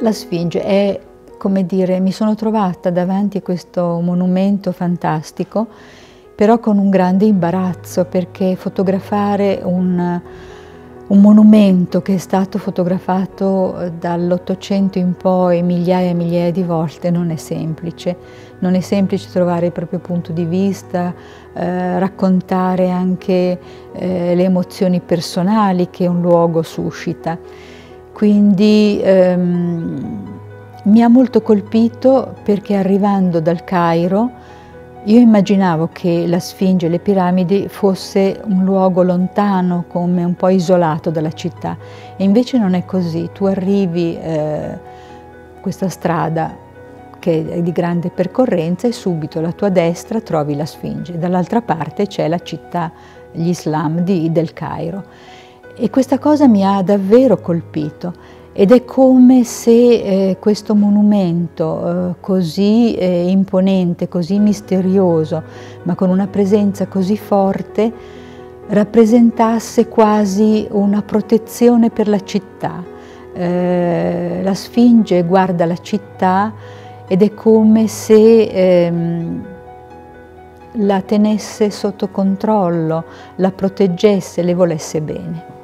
La Sfinge è, come dire, mi sono trovata davanti a questo monumento fantastico, però con un grande imbarazzo, perché fotografare un, un monumento che è stato fotografato dall'Ottocento in poi migliaia e migliaia di volte non è semplice. Non è semplice trovare il proprio punto di vista, eh, raccontare anche eh, le emozioni personali che un luogo suscita. Quindi ehm, mi ha molto colpito perché arrivando dal Cairo io immaginavo che la Sfinge e le piramidi fosse un luogo lontano, come un po' isolato dalla città, e invece non è così. Tu arrivi eh, questa strada che è di grande percorrenza e subito alla tua destra trovi la Sfinge, dall'altra parte c'è la città, gli Islam di, del Cairo. E questa cosa mi ha davvero colpito ed è come se eh, questo monumento eh, così eh, imponente, così misterioso, ma con una presenza così forte, rappresentasse quasi una protezione per la città. Eh, la Sfinge guarda la città ed è come se ehm, la tenesse sotto controllo, la proteggesse, le volesse bene.